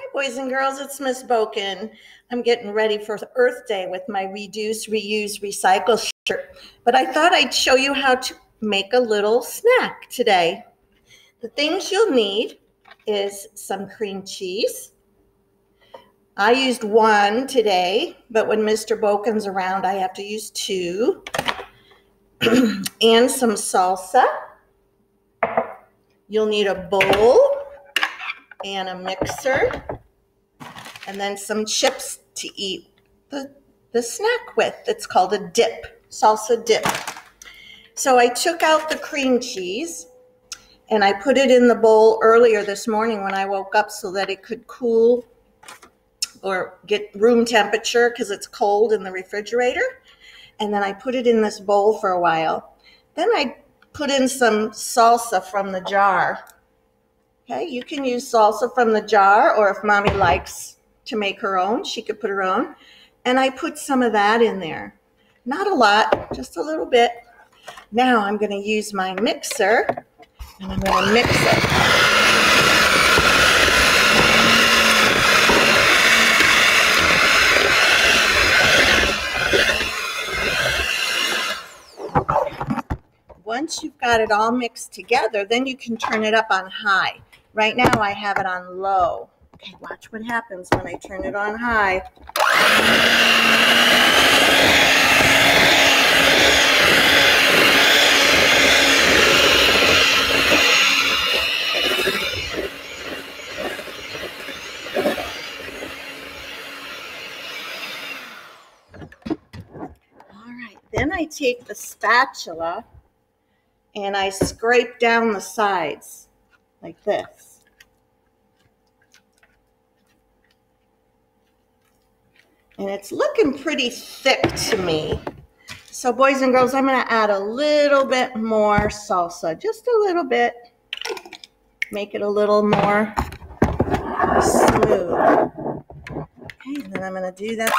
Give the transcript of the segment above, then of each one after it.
Hi, boys and girls, it's Miss Bocken. I'm getting ready for Earth Day with my reduce, reuse, recycle shirt. But I thought I'd show you how to make a little snack today. The things you'll need is some cream cheese. I used one today, but when Mr. Bocken's around, I have to use two. and some salsa. You'll need a bowl and a mixer and then some chips to eat the, the snack with. It's called a dip, salsa dip. So I took out the cream cheese and I put it in the bowl earlier this morning when I woke up so that it could cool or get room temperature because it's cold in the refrigerator. And then I put it in this bowl for a while. Then I put in some salsa from the jar. Okay, you can use salsa from the jar, or if mommy likes to make her own, she could put her own. And I put some of that in there. Not a lot, just a little bit. Now I'm going to use my mixer and I'm going to mix it. Once you've got it all mixed together, then you can turn it up on high. Right now I have it on low. Okay, watch what happens when I turn it on high. All right, then I take the spatula and I scrape down the sides like this. And it's looking pretty thick to me. So boys and girls, I'm gonna add a little bit more salsa, just a little bit. Make it a little more smooth. Okay, then I'm gonna do that.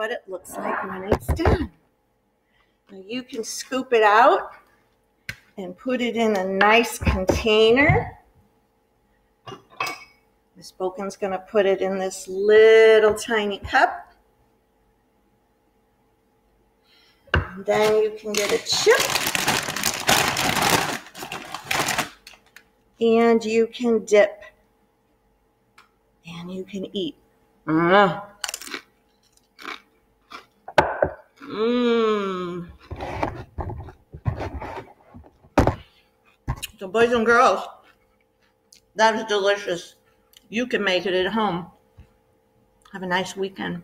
What it looks like when it's done. Now you can scoop it out and put it in a nice container. Miss Bocken's going to put it in this little tiny cup. And then you can get a chip. And you can dip. And you can eat. Mmm. Mmm. So, boys and girls, that is delicious. You can make it at home. Have a nice weekend.